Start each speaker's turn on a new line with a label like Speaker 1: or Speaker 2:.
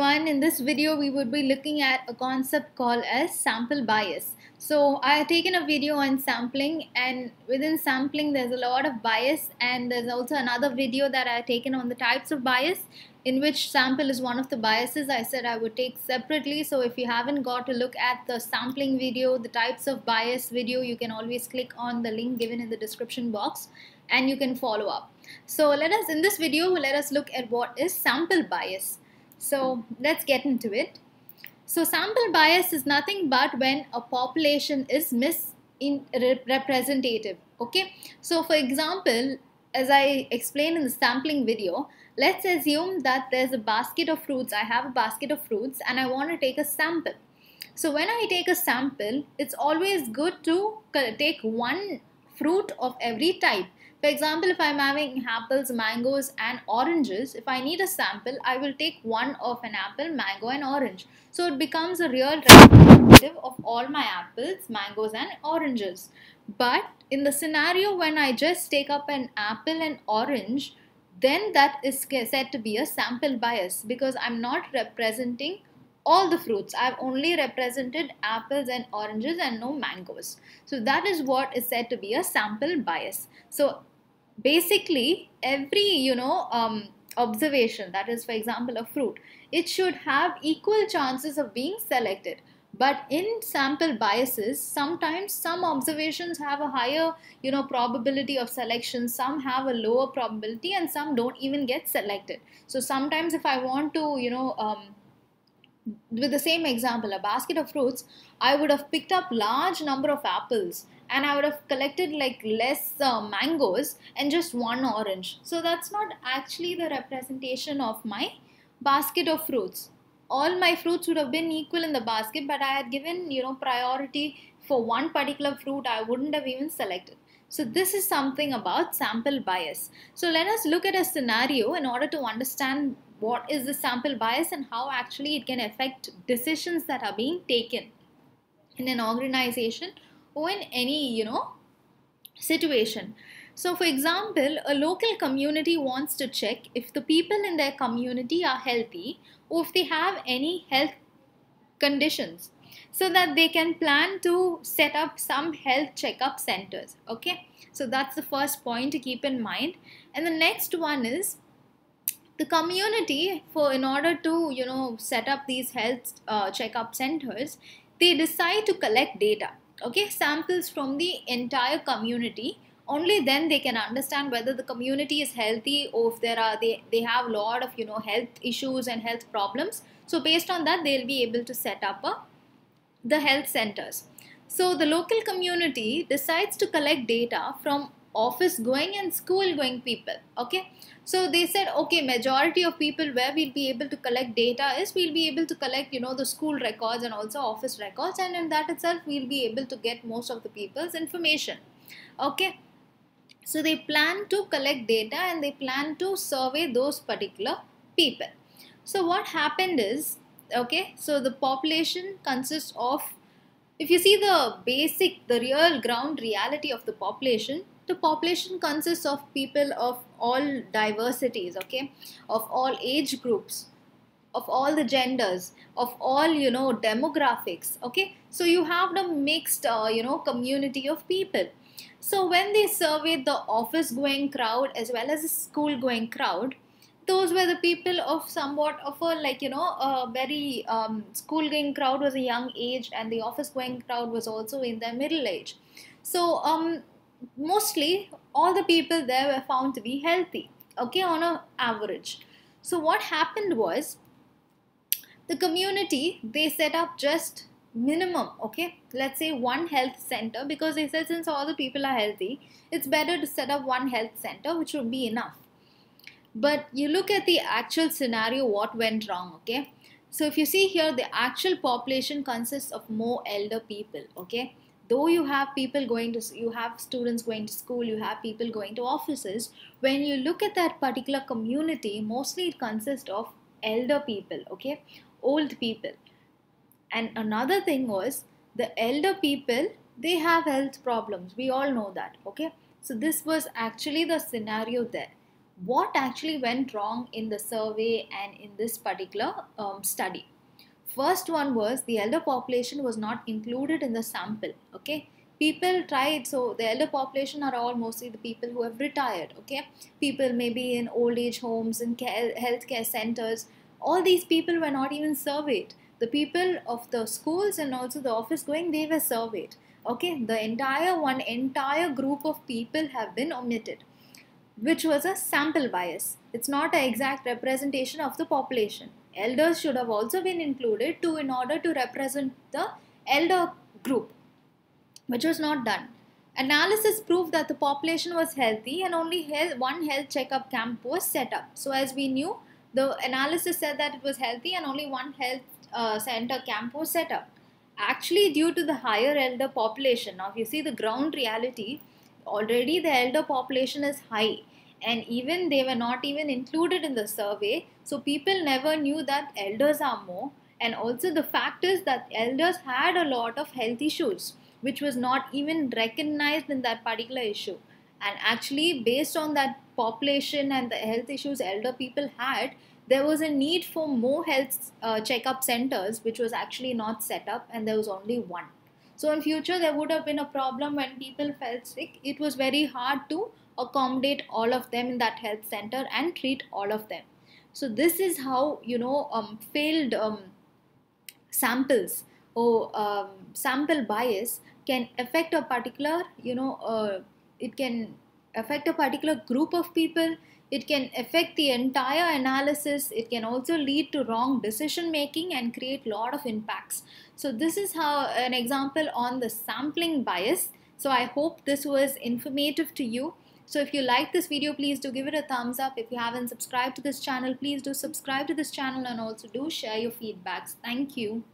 Speaker 1: everyone. In this video, we would be looking at a concept called as sample bias. So I have taken a video on sampling and within sampling there's a lot of bias and there's also another video that I have taken on the types of bias in which sample is one of the biases I said I would take separately. So if you haven't got to look at the sampling video, the types of bias video, you can always click on the link given in the description box and you can follow up. So let us, in this video, let us look at what is sample bias. So let's get into it. So sample bias is nothing but when a population is misrepresentative. Okay. So for example, as I explained in the sampling video, let's assume that there's a basket of fruits. I have a basket of fruits and I want to take a sample. So when I take a sample, it's always good to take one fruit of every type for example, if I'm having apples, mangoes and oranges, if I need a sample, I will take one of an apple, mango and orange. So it becomes a real representative of all my apples, mangoes and oranges. But in the scenario when I just take up an apple and orange, then that is said to be a sample bias because I'm not representing all the fruits. I've only represented apples and oranges and no mangoes. So that is what is said to be a sample bias. So basically every you know um, observation that is for example a fruit it should have equal chances of being selected. But in sample biases sometimes some observations have a higher you know probability of selection some have a lower probability and some don't even get selected. So sometimes if i want to you know um, with the same example a basket of fruits i would have picked up large number of apples and I would have collected like less uh, mangoes and just one orange. So that's not actually the representation of my basket of fruits. All my fruits would have been equal in the basket, but I had given you know priority for one particular fruit. I wouldn't have even selected. So this is something about sample bias. So let us look at a scenario in order to understand what is the sample bias and how actually it can affect decisions that are being taken in an organization or in any, you know, situation. So, for example, a local community wants to check if the people in their community are healthy or if they have any health conditions so that they can plan to set up some health checkup centers. Okay, so that's the first point to keep in mind. And the next one is the community for in order to you know set up these health uh, checkup centers they decide to collect data okay samples from the entire community. Only then they can understand whether the community is healthy or if there are they, they have a lot of you know health issues and health problems. So based on that they'll be able to set up a, the health centers. So the local community decides to collect data from office going and school going people okay? So they said okay majority of people where we'll be able to collect data is we'll be able to collect you know the school records and also office records and in that itself we'll be able to get most of the people's information okay? So they plan to collect data and they plan to survey those particular people. So what happened is okay so the population consists of if you see the basic the real ground reality of the population the population consists of people of all diversities okay? Of all age groups of all the genders of all you know demographics okay? So you have the mixed uh, you know community of people. So when they surveyed the office going crowd as well as the school going crowd those were the people of somewhat of a like you know a very um, school going crowd was a young age and the office going crowd was also in their middle age. So um, mostly all the people there were found to be healthy okay on an average. So what happened was the community they set up just minimum okay let's say one health center because they said since all the people are healthy it's better to set up one health center which would be enough. But you look at the actual scenario what went wrong okay? So if you see here the actual population consists of more elder people okay though you have people going to you have students going to school you have people going to offices when you look at that particular community mostly it consists of elder people okay? Old people. And another thing was the elder people they have health problems. We all know that okay? So this was actually the scenario there. What actually went wrong in the survey and in this particular um, study. First one was the elder population was not included in the sample. Okay, people tried so the elder population are all mostly the people who have retired. Okay, people maybe in old age homes and care, healthcare centers. All these people were not even surveyed. The people of the schools and also the office going they were surveyed. Okay, the entire one entire group of people have been omitted which was a sample bias. It's not an exact representation of the population. Elders should have also been included to in order to represent the elder group, which was not done. Analysis proved that the population was healthy and only health, one health checkup camp was set up. So, as we knew, the analysis said that it was healthy and only one health uh, center camp was set up. Actually, due to the higher elder population, now if you see the ground reality, already the elder population is high and even they were not even included in the survey. So people never knew that elders are more. And also the fact is that elders had a lot of health issues which was not even recognized in that particular issue. And actually based on that population and the health issues elder people had there was a need for more health uh, checkup centers which was actually not set up and there was only one. So in future there would have been a problem when people felt sick. It was very hard to accommodate all of them in that health center and treat all of them. So this is how you know um, failed um, samples or um, sample bias can affect a particular you know uh, it can affect a particular group of people. It can affect the entire analysis. It can also lead to wrong decision making and create a lot of impacts. So this is how an example on the sampling bias. So i hope this was informative to you so if you like this video, please do give it a thumbs up. If you haven't subscribed to this channel, please do subscribe to this channel and also do share your feedbacks. Thank you.